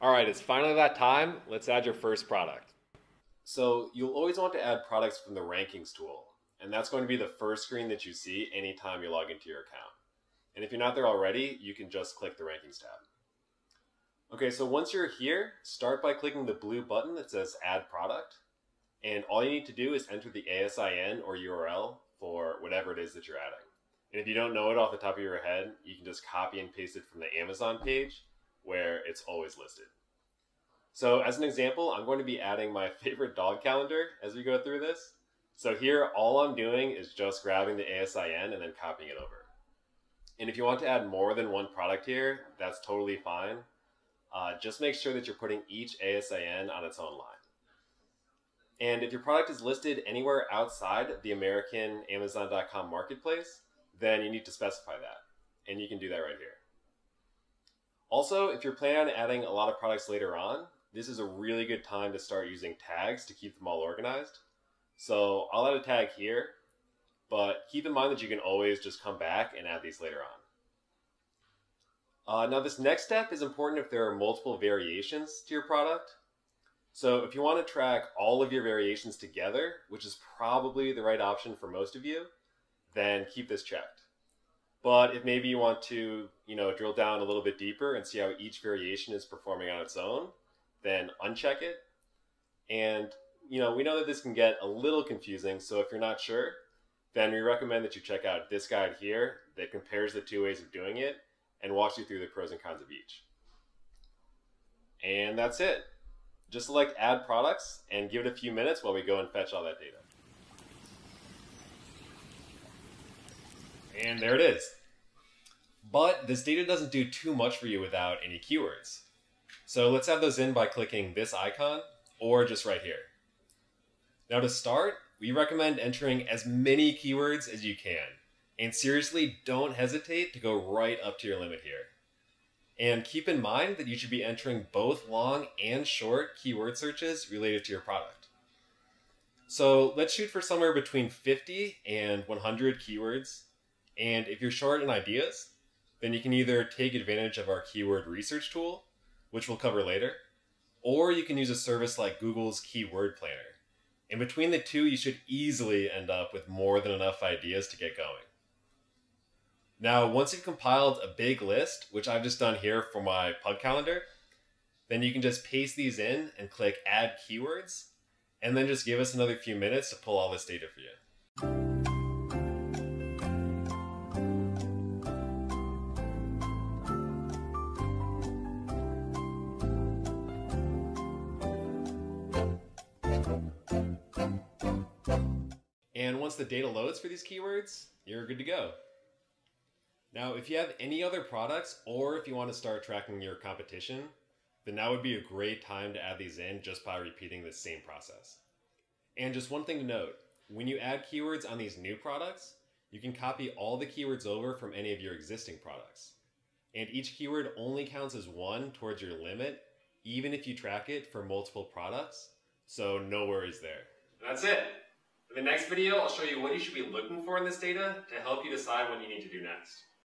All right, it's finally that time. Let's add your first product. So you'll always want to add products from the rankings tool, and that's going to be the first screen that you see anytime you log into your account. And if you're not there already, you can just click the rankings tab. Okay, so once you're here, start by clicking the blue button that says add product. And all you need to do is enter the ASIN or URL for whatever it is that you're adding. And if you don't know it off the top of your head, you can just copy and paste it from the Amazon page where it's always listed. So as an example, I'm going to be adding my favorite dog calendar as we go through this. So here, all I'm doing is just grabbing the ASIN and then copying it over. And if you want to add more than one product here, that's totally fine. Uh, just make sure that you're putting each ASIN on its own line. And if your product is listed anywhere outside the American Amazon.com marketplace, then you need to specify that. And you can do that right here. Also, if you're planning on adding a lot of products later on, this is a really good time to start using tags to keep them all organized. So I'll add a tag here, but keep in mind that you can always just come back and add these later on. Uh, now this next step is important if there are multiple variations to your product. So if you want to track all of your variations together, which is probably the right option for most of you, then keep this checked. But if maybe you want to, you know, drill down a little bit deeper and see how each variation is performing on its own, then uncheck it. And, you know, we know that this can get a little confusing. So if you're not sure, then we recommend that you check out this guide here that compares the two ways of doing it and walks you through the pros and cons of each. And that's it. Just select add products and give it a few minutes while we go and fetch all that data. And there it is. But this data doesn't do too much for you without any keywords. So let's add those in by clicking this icon or just right here. Now to start, we recommend entering as many keywords as you can. And seriously, don't hesitate to go right up to your limit here. And keep in mind that you should be entering both long and short keyword searches related to your product. So let's shoot for somewhere between 50 and 100 keywords. And if you're short in ideas, then you can either take advantage of our keyword research tool, which we'll cover later, or you can use a service like Google's Keyword Planner. In between the two, you should easily end up with more than enough ideas to get going. Now, once you've compiled a big list, which I've just done here for my pug calendar, then you can just paste these in and click add keywords, and then just give us another few minutes to pull all this data for you. Once the data loads for these keywords, you're good to go. Now, if you have any other products or if you want to start tracking your competition, then that would be a great time to add these in just by repeating the same process. And just one thing to note, when you add keywords on these new products, you can copy all the keywords over from any of your existing products. And each keyword only counts as one towards your limit, even if you track it for multiple products. So no worries there. That's it. In the next video, I'll show you what you should be looking for in this data to help you decide what you need to do next.